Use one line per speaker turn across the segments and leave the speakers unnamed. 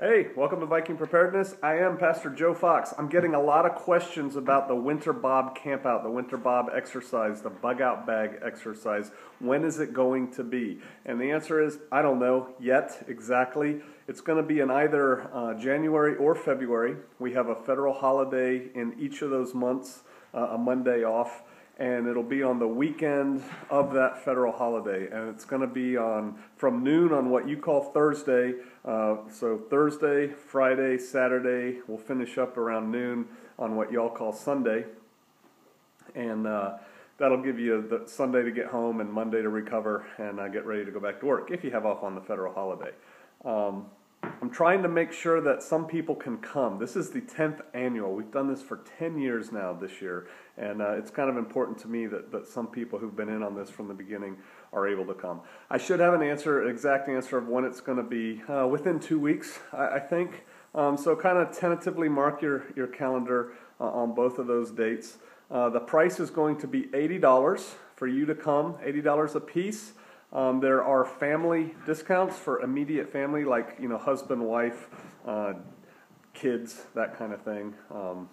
Hey, welcome to Viking Preparedness. I am Pastor Joe Fox. I'm getting a lot of questions about the winter bob campout, the winter bob exercise, the bug out bag exercise. When is it going to be? And the answer is I don't know yet exactly. It's going to be in either uh, January or February. We have a federal holiday in each of those months, uh, a Monday off and it'll be on the weekend of that federal holiday. And it's going to be on from noon on what you call Thursday. Uh, so Thursday, Friday, Saturday. We'll finish up around noon on what y'all call Sunday, and uh, that'll give you the Sunday to get home and Monday to recover and uh, get ready to go back to work if you have off on the federal holiday. Um, I'm trying to make sure that some people can come. This is the 10th annual. We've done this for 10 years now this year, and uh, it's kind of important to me that, that some people who've been in on this from the beginning are able to come. I should have an answer, an exact answer of when it's going to be uh, within two weeks, I, I think. Um, so kind of tentatively mark your, your calendar uh, on both of those dates. Uh, the price is going to be $80 for you to come, $80 a piece. Um, there are family discounts for immediate family, like you know, husband, wife, uh, kids, that kind of thing. Um,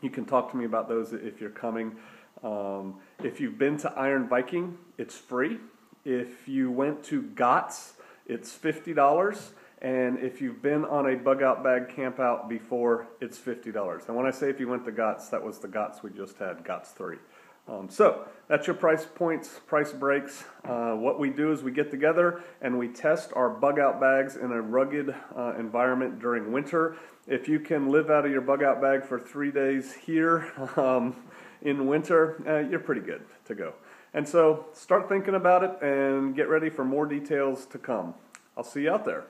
you can talk to me about those if you're coming. Um, if you've been to Iron Viking, it's free. If you went to GOTS, it's fifty dollars. And if you've been on a bug out bag camp out before, it's $50. And when I say if you went to GOTS, that was the GOTS we just had, GOTS 3. Um, so that's your price points, price breaks. Uh, what we do is we get together and we test our bug out bags in a rugged uh, environment during winter. If you can live out of your bug out bag for three days here um, in winter, uh, you're pretty good to go. And so start thinking about it and get ready for more details to come. I'll see you out there.